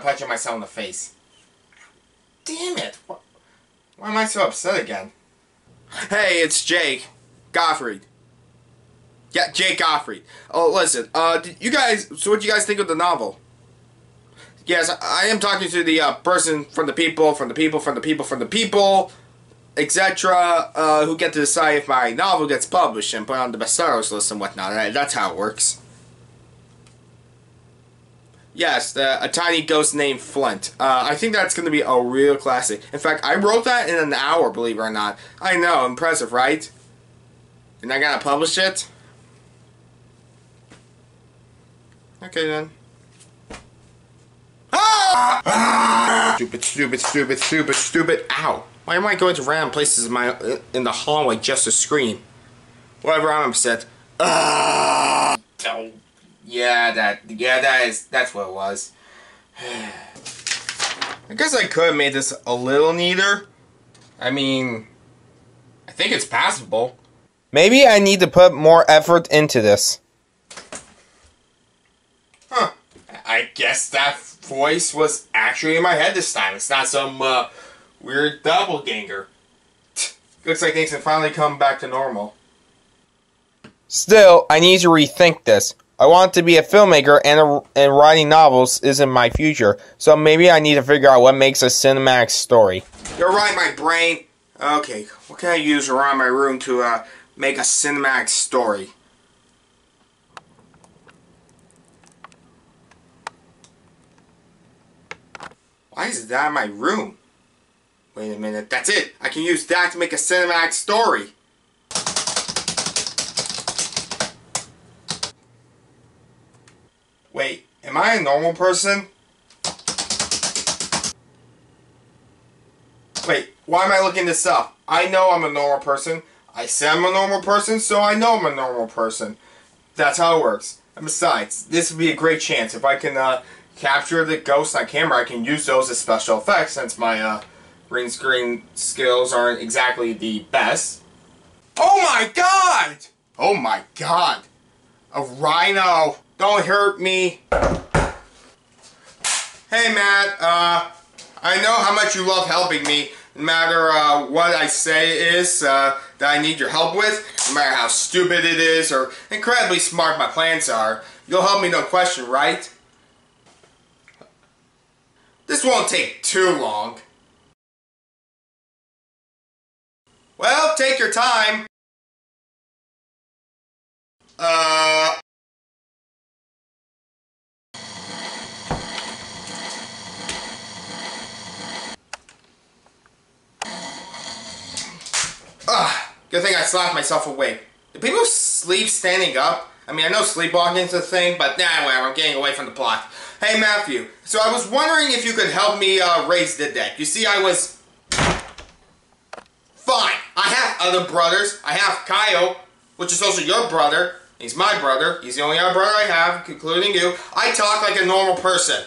of punching myself in the face. Damn it. Why am I so upset again? Hey, it's Jake. Gottfried. Yeah, Jake Gottfried. Oh, listen. Uh, you guys. So, what do you guys think of the novel? Yes, I, am talking to the uh, person from the people, from the people, from the people, from the people, etc. Uh, who get to decide if my novel gets published and put on the bestsellers list and whatnot. That's how it works. Yes, the, a tiny ghost named Flint. Uh, I think that's going to be a real classic. In fact, I wrote that in an hour, believe it or not. I know, impressive, right? And I gotta publish it? Okay then. Ah! Stupid, stupid, stupid, stupid, stupid. Ow. Why am I going to random places in, my, in the hallway just to scream? Whatever, I'm upset. Ah! Yeah, that, yeah, that is, that's what it was. I guess I could have made this a little neater. I mean, I think it's passable. Maybe I need to put more effort into this. Huh. I guess that voice was actually in my head this time. It's not some uh, weird doppelganger. Looks like things have finally come back to normal. Still, I need to rethink this. I want to be a filmmaker and, a, and writing novels isn't my future, so maybe I need to figure out what makes a cinematic story. You're right, my brain. Okay, what can I use around my room to uh, make a cinematic story? Why is that in my room? Wait a minute, that's it! I can use that to make a cinematic story! Wait, am I a normal person? Wait, why am I looking this up? I know I'm a normal person. I say I'm a normal person, so I know I'm a normal person. That's how it works. And besides, this would be a great chance. If I can uh, capture the ghosts on camera, I can use those as special effects since my uh, green screen skills aren't exactly the best. Oh my god! Oh my god! A rhino! Don't hurt me! Hey Matt, uh, I know how much you love helping me. No matter uh, what I say is uh, that I need your help with, no matter how stupid it is or incredibly smart my plans are, you'll help me no question, right? This won't take too long. Well, take your time. Uh... Ugh, good thing I slapped myself awake. Do people sleep standing up? I mean, I know sleepwalking is a thing, but nah, whatever, I'm getting away from the plot. Hey, Matthew, so I was wondering if you could help me uh, raise the deck. You see, I was... Fine, I have other brothers. I have Kyle, which is also your brother. He's my brother. He's the only other brother I have, including you. I talk like a normal person.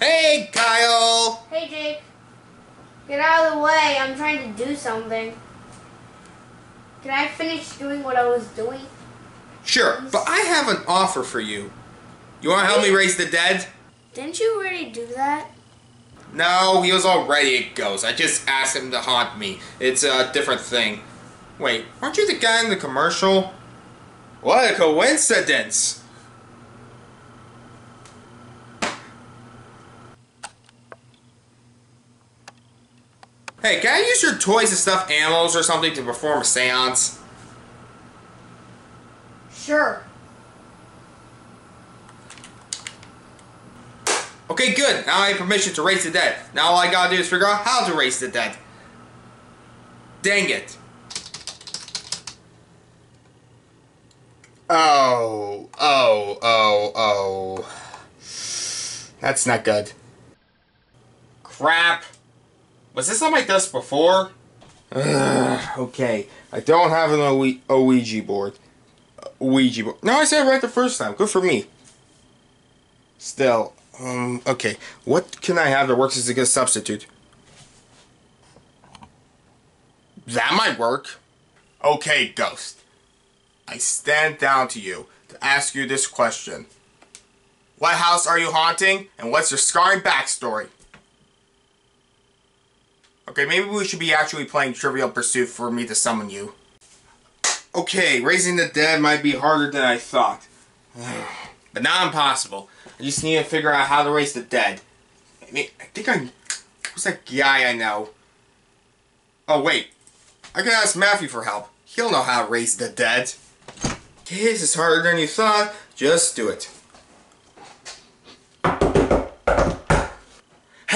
Hey, Kyle! Hey Jake, get out of the way. I'm trying to do something. Can I finish doing what I was doing? Sure, but I have an offer for you. You want to help me raise the dead? Didn't you already do that? No, he was already a ghost. I just asked him to haunt me. It's a different thing. Wait, aren't you the guy in the commercial? What a coincidence! Hey, can I use your toys to stuff animals or something to perform a seance? Sure. Okay, good. Now I have permission to raise the dead. Now all I gotta do is figure out how to raise the dead. Dang it. Oh, oh, oh, oh. That's not good. Crap. Was this on my desk before? Ugh, okay. I don't have an Ouija, board. Ouija board. No, I said right the first time. Good for me. Still, um, okay. What can I have that works as a good substitute? That might work. Okay, Ghost. I stand down to you to ask you this question. What house are you haunting, and what's your scarring backstory? Okay, maybe we should be actually playing Trivial Pursuit for me to summon you. Okay, raising the dead might be harder than I thought. but not impossible. I just need to figure out how to raise the dead. I mean, I think I'm... Who's that guy I know? Oh, wait. I can ask Matthew for help. He'll know how to raise the dead. Okay, this is harder than you thought. Just do it.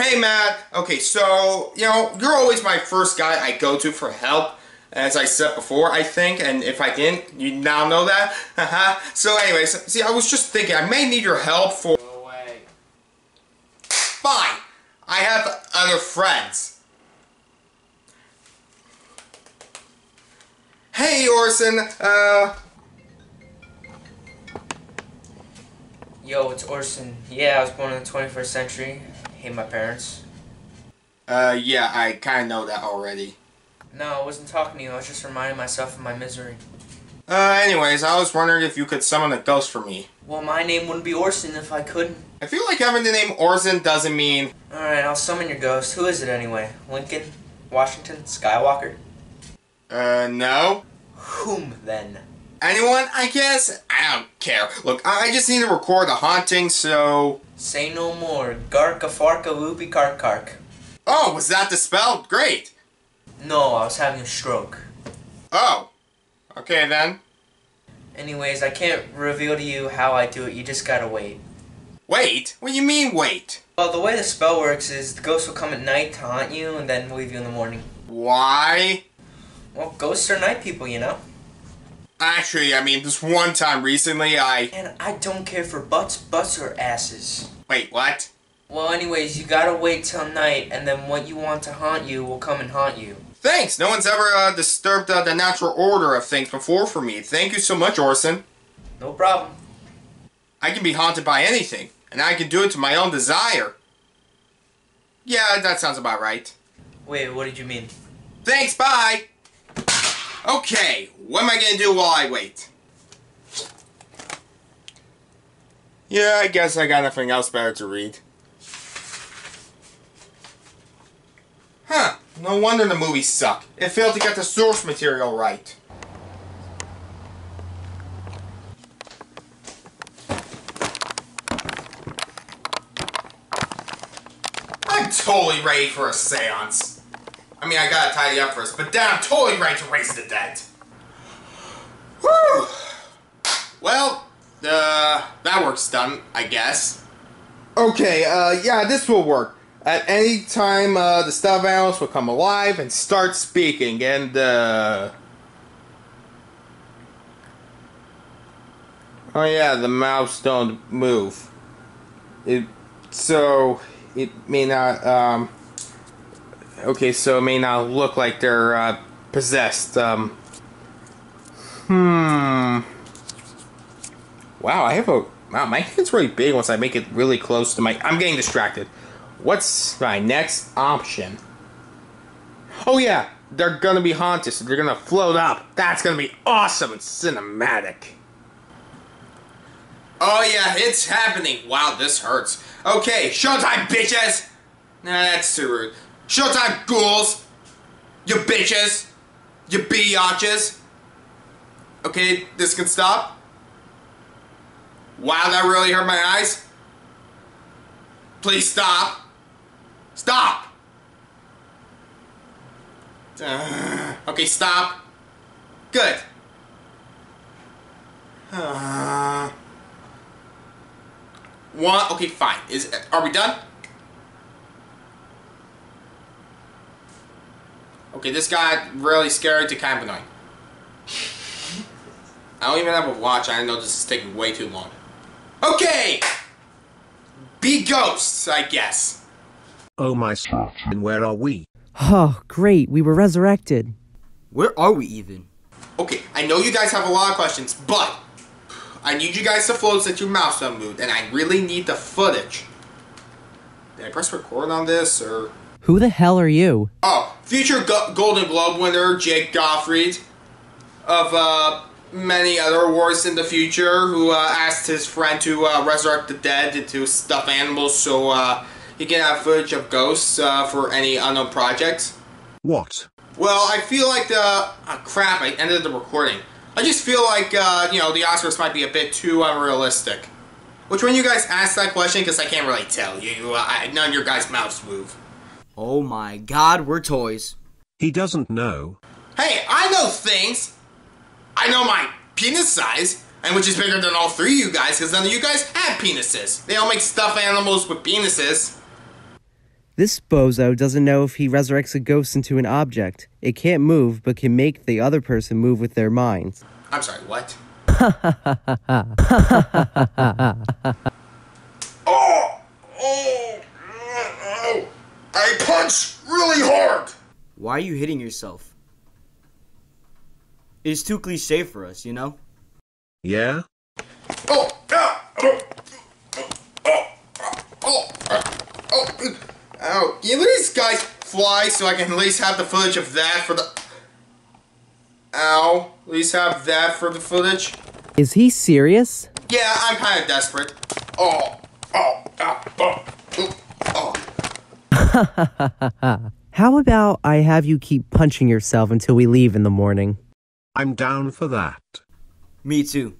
Hey, Matt. Okay, so, you know, you're always my first guy I go to for help. As I said before, I think, and if I didn't, you now know that. so anyways, see, I was just thinking, I may need your help for... Go away. Fine. I have other friends. Hey, Orson. Uh, Yo, it's Orson. Yeah, I was born in the 21st century. Hate my parents. uh, yeah, I kind of know that already. No, I wasn't talking to you. I was just reminding myself of my misery. Uh, anyways, I was wondering if you could summon a ghost for me. Well, my name wouldn't be Orson if I couldn't. I feel like having the name Orson doesn't mean... Alright, I'll summon your ghost. Who is it anyway? Lincoln? Washington? Skywalker? Uh, no? Whom then? Anyone, I guess? I don't care. Look, I just need to record a haunting, so... Say no more. Garka farka loopy kark kark. Oh, was that the spell? Great! No, I was having a stroke. Oh. Okay, then. Anyways, I can't reveal to you how I do it. You just gotta wait. Wait? What do you mean, wait? Well, the way the spell works is the ghost will come at night to haunt you and then leave you in the morning. Why? Well, ghosts are night people, you know? Actually, I mean, this one time recently, I... And I don't care for butts, butts, or asses. Wait, what? Well, anyways, you gotta wait till night, and then what you want to haunt you will come and haunt you. Thanks! No one's ever uh, disturbed uh, the natural order of things before for me. Thank you so much, Orson. No problem. I can be haunted by anything, and I can do it to my own desire. Yeah, that sounds about right. Wait, what did you mean? Thanks, bye! Okay, what am I gonna do while I wait? Yeah, I guess I got nothing else better to read. Huh, no wonder the movies suck. It failed to get the source material right. I'm totally ready for a seance. I mean, I gotta tidy up first, but then I'm totally right to raise the dead. Whew! Well, uh, that work's done, I guess. Okay, uh, yeah, this will work. At any time, uh, the stuffed animals will come alive and start speaking, and, uh... Oh yeah, the mouths don't move. It, so, it may not, um... Okay, so it may not look like they're, uh, possessed, um... Hmm... Wow, I have a... Wow, my hand's really big once I make it really close to my... I'm getting distracted. What's my next option? Oh yeah, they're gonna be haunted, so they're gonna float up. That's gonna be awesome and cinematic. Oh yeah, it's happening. Wow, this hurts. Okay, showtime, bitches! Nah, that's too rude. Showtime, ghouls! You bitches! You biatches! Okay, this can stop. Wow, that really hurt my eyes. Please stop. Stop! Uh, okay, stop. Good. Uh, one. Okay, fine. Is are we done? Okay, this got really scary to kind of annoying. I don't even have a watch. I know this is taking way too long. Okay! Be ghosts, I guess. Oh my s- and where are we? Oh, great, we were resurrected. Where are we even? Okay, I know you guys have a lot of questions, but I need you guys to float so that your mouse don't move, and I really need the footage. Did I press record on this, or... Who the hell are you? Oh, future Go- Golden Globe winner Jake Gottfried. of uh, many other awards in the future who uh, asked his friend to uh, resurrect the dead into stuffed animals so uh, he can have footage of ghosts uh, for any unknown projects. What? Well, I feel like the oh, crap. I ended the recording. I just feel like uh, you know the Oscars might be a bit too unrealistic. Which one you guys asked that question? Because I can't really tell you. I, none of your guys' mouths move. Oh my god, we're toys. He doesn't know. Hey, I know things. I know my penis size, and which is bigger than all three of you guys, because none of you guys have penises. They all make stuffed animals with penises. This bozo doesn't know if he resurrects a ghost into an object. It can't move, but can make the other person move with their minds. I'm sorry, what? oh, oh, oh, I punch really hard. Why are you hitting yourself? It's too cliche for us, you know? Yeah? Oh, ah, oh, oh, oh, oh, oh, ow. Can these guys fly so I can at least have the footage of that for the... Ow. At least have that for the footage. Is he serious? Yeah, I'm kind of desperate. Oh, oh, oh, oh, oh, oh. How about I have you keep punching yourself until we leave in the morning? I'm down for that. Me too.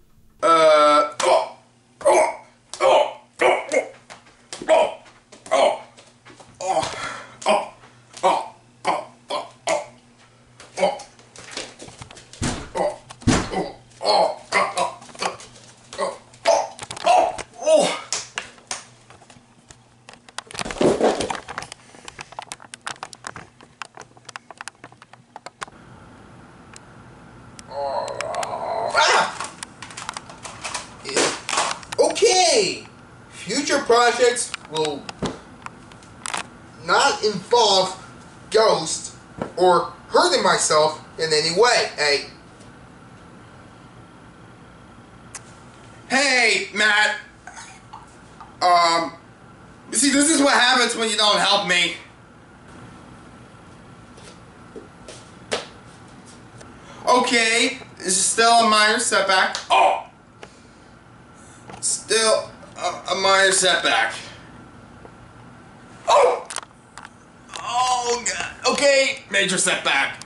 Ah! Okay, future projects will not involve ghosts or hurting myself in any way. Hey. Hey, Matt. Um, see, this is what happens when you don't help me. Okay, is still a minor setback. Oh! Still a, a minor setback. Oh! Oh, God. Okay, major setback.